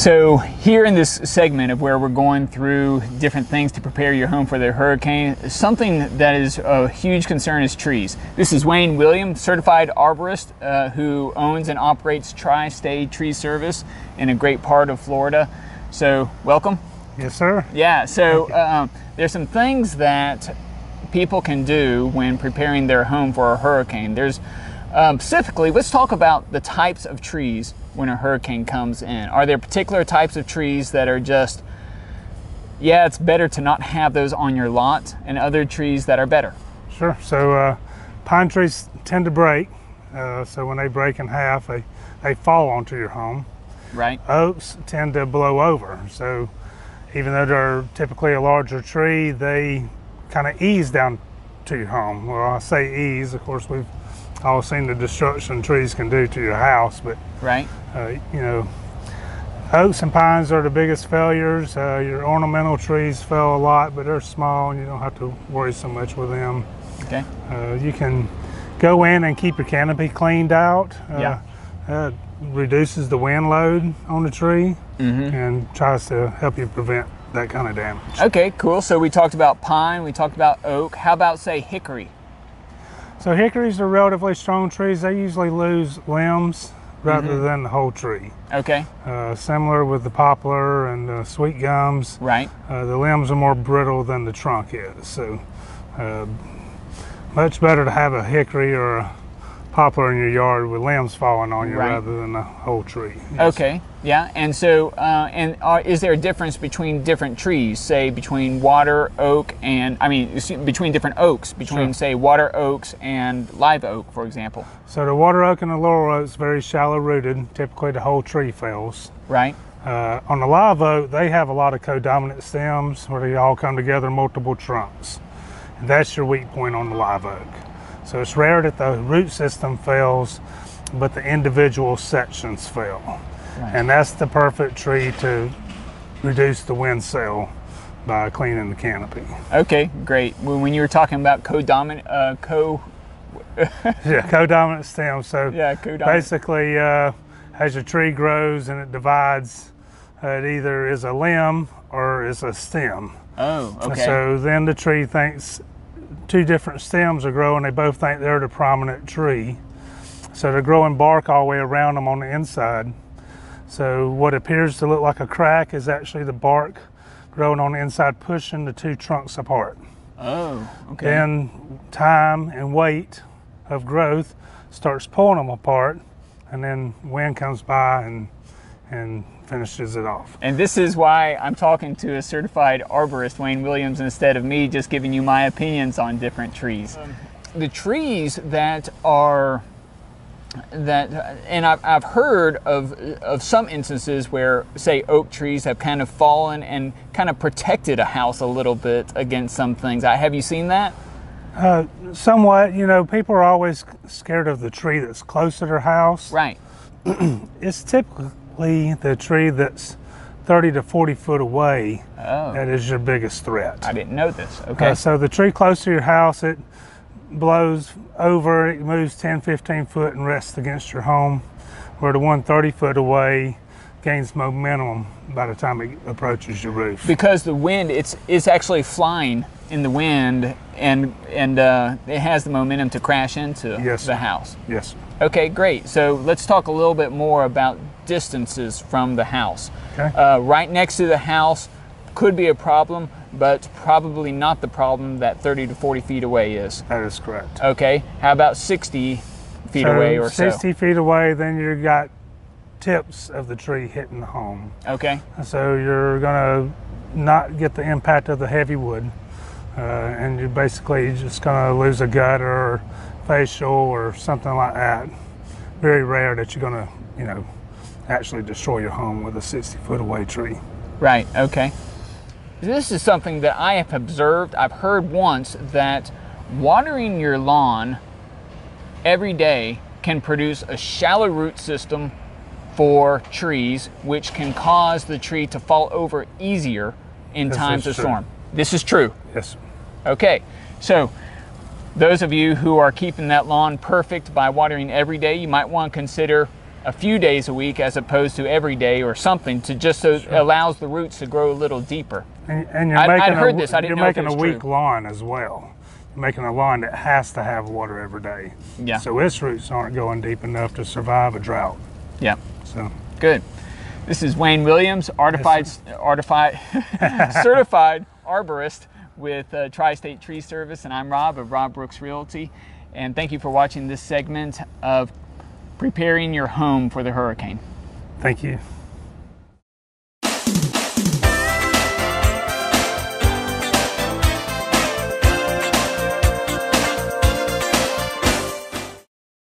So, here in this segment of where we're going through different things to prepare your home for the hurricane, something that is a huge concern is trees. This is Wayne Williams, certified arborist uh, who owns and operates Tri-State Tree Service in a great part of Florida. So, welcome. Yes, sir. Yeah, so um, there's some things that people can do when preparing their home for a hurricane. There's um, specifically, let's talk about the types of trees when a hurricane comes in. Are there particular types of trees that are just, yeah, it's better to not have those on your lot, and other trees that are better? Sure. So uh, pine trees tend to break. Uh, so when they break in half, they, they fall onto your home. Right. Oaks tend to blow over. So even though they're typically a larger tree, they kind of ease down to your home. Well, I say ease, of course, we've all seen the destruction trees can do to your house, but right. Uh, you know, oaks and pines are the biggest failures. Uh, your ornamental trees fail a lot, but they're small and you don't have to worry so much with them. Okay. Uh, you can go in and keep your canopy cleaned out. Uh, yeah. That reduces the wind load on the tree mm-hmm. and tries to help you prevent that kind of damage. Okay, cool. So we talked about pine, we talked about oak. How about, say, hickory? So hickories are relatively strong trees. They usually lose limbs rather mm-hmm. than the whole tree. Okay. Uh, similar with the poplar and the sweet gums. Right. Uh, the limbs are more brittle than the trunk is. So uh, much better to have a hickory or a poplar in your yard with limbs falling on you right. rather than a whole tree. Yes. Okay, yeah. And so, uh, and are, is there a difference between different trees, say between water oak and, I mean, between different oaks, between sure. say water oaks and live oak, for example? So the water oak and the laurel oak is very shallow rooted. Typically, the whole tree fails. Right. Uh, on the live oak, they have a lot of codominant stems where they all come together, multiple trunks. And that's your weak point on the live oak. So it's rare that the root system fails, but the individual sections fail. Right. And that's the perfect tree to reduce the wind sail by cleaning the canopy. Okay, great. When you were talking about co-dominant, uh, co... yeah, co-dominant stem. So yeah, basically, uh, as your tree grows and it divides, uh, it either is a limb or is a stem. Oh, okay. So then the tree thinks two different stems are growing. They both think they're the prominent tree. So they're growing bark all the way around them on the inside. So what appears to look like a crack is actually the bark growing on the inside, pushing the two trunks apart. Oh, okay. Then time and weight of growth starts pulling them apart, and then wind comes by and and finishes it off. And this is why I'm talking to a certified arborist, Wayne Williams, instead of me just giving you my opinions on different trees. Um, the trees that are that and I've, I've heard of of some instances where say oak trees have kind of fallen and kind of protected a house a little bit against some things have you seen that uh, somewhat you know people are always scared of the tree that's close to their house right it's the tree that's 30 to 40 foot away oh. that is your biggest threat. I didn't know this. Okay. Uh, so the tree close to your house, it blows over, it moves 10, 15 foot and rests against your home, where the one 30 foot away gains momentum by the time it approaches your roof. Because the wind, it's it's actually flying in the wind, and and uh, it has the momentum to crash into yes, the house. Yes. Okay, great. So let's talk a little bit more about distances from the house. Okay. Uh, right next to the house could be a problem, but probably not the problem that 30 to 40 feet away is. That is correct. Okay. How about 60 feet so away or 60 so? 60 feet away, then you've got tips of the tree hitting the home. Okay. So you're going to not get the impact of the heavy wood. Uh, and you're basically just going to lose a gut or fascia or something like that. Very rare that you're going to, you know, actually destroy your home with a 60 foot away tree. Right, okay. This is something that I have observed. I've heard once that watering your lawn every day can produce a shallow root system for trees, which can cause the tree to fall over easier in this times of true. storm. This is true. Yes. Okay, so those of you who are keeping that lawn perfect by watering every day, you might want to consider a few days a week as opposed to every day or something to just so it allows the roots to grow a little deeper. And, and you're I'd- I'd making heard a, this. I didn't you're making a weak true. lawn as well. You're making a lawn that has to have water every day. Yeah. So its roots aren't going deep enough to survive a drought. Yeah. So Good. This is Wayne Williams, artified, artified, certified arborist with uh, Tri-State Tree Service, and I'm Rob of Rob Brooks Realty. And thank you for watching this segment of preparing your home for the hurricane. thank you.